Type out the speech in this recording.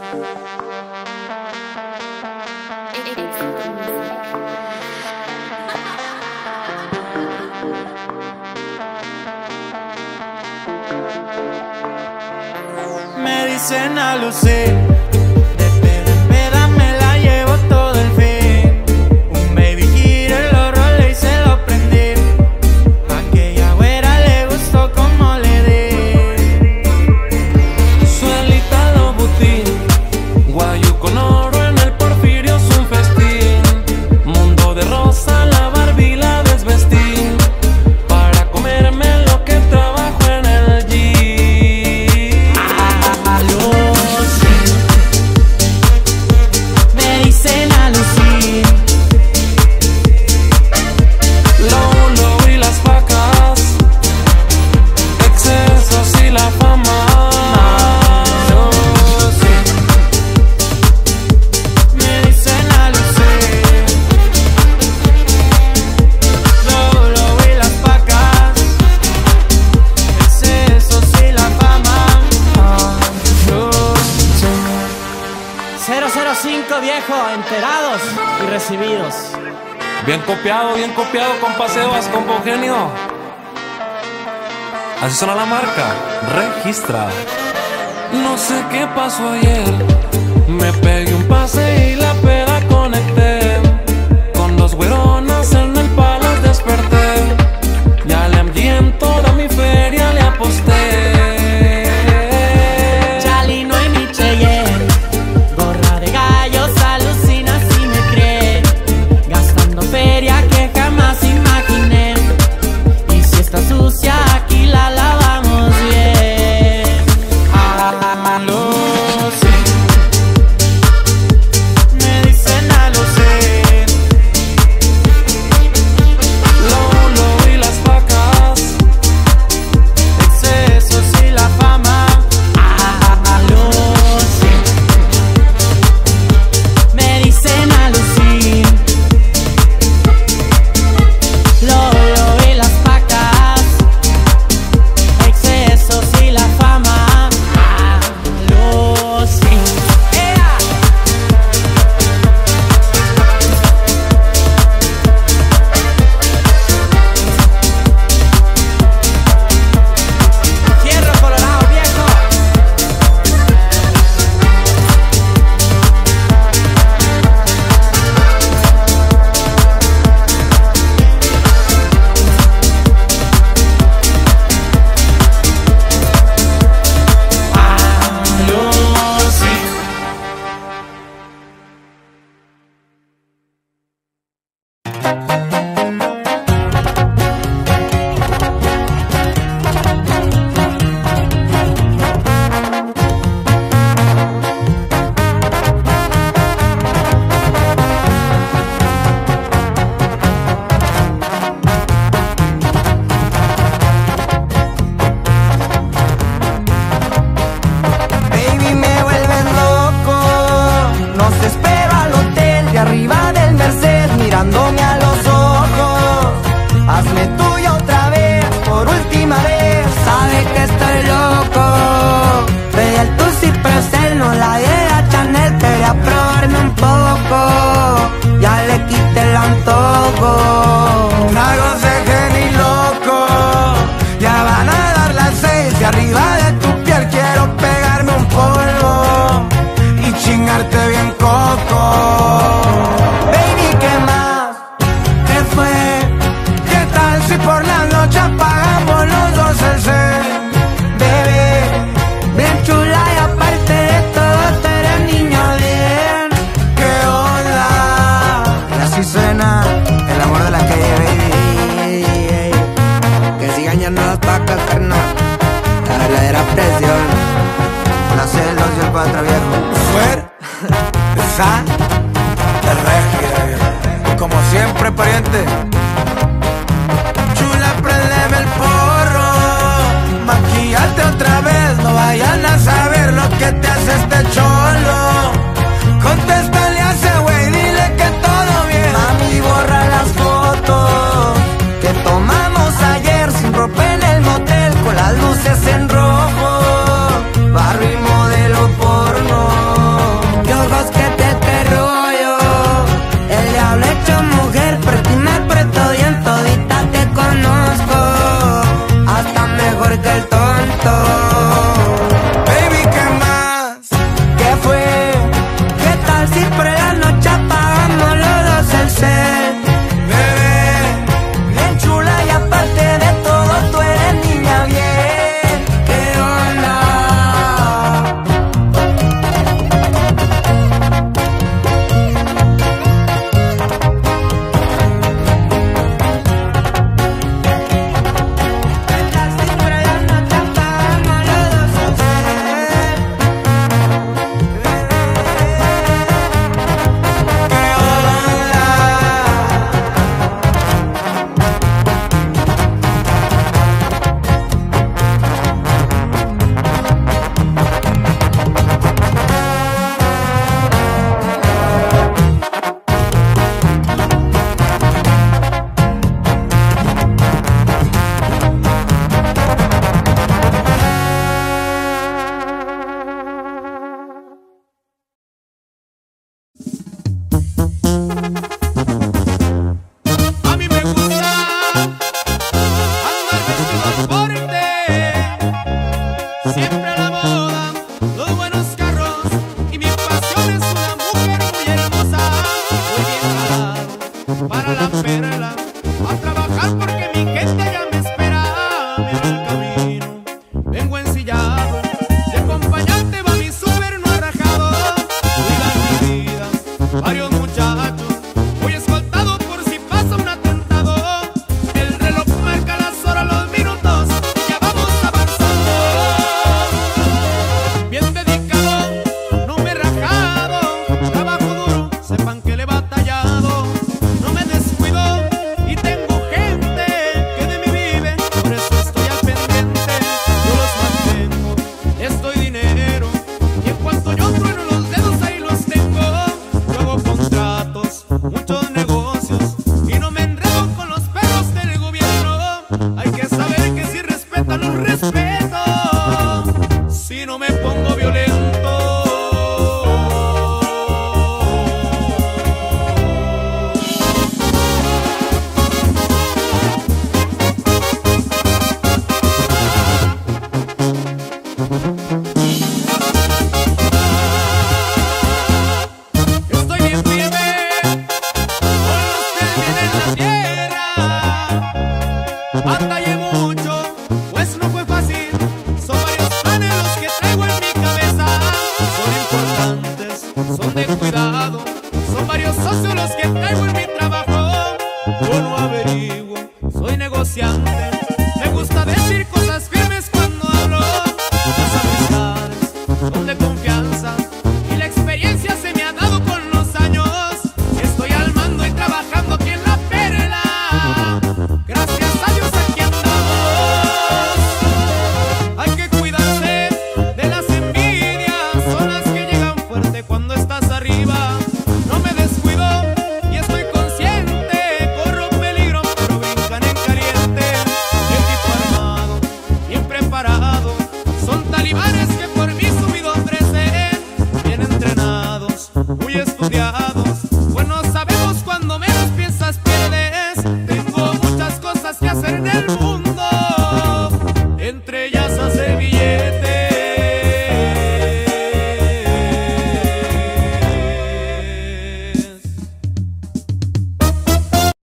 Me dicen a lucir enterados y recibidos. Bien copiado, bien copiado, compa Sebas, compa Eugenio. Así suena la marca, registra. No sé qué pasó ayer, me pegué un pase y Eh. Como siempre, pariente. Chula, prendeme el porro. Maquillate otra vez, no vayan a saber lo que te hace este cholo. confianza.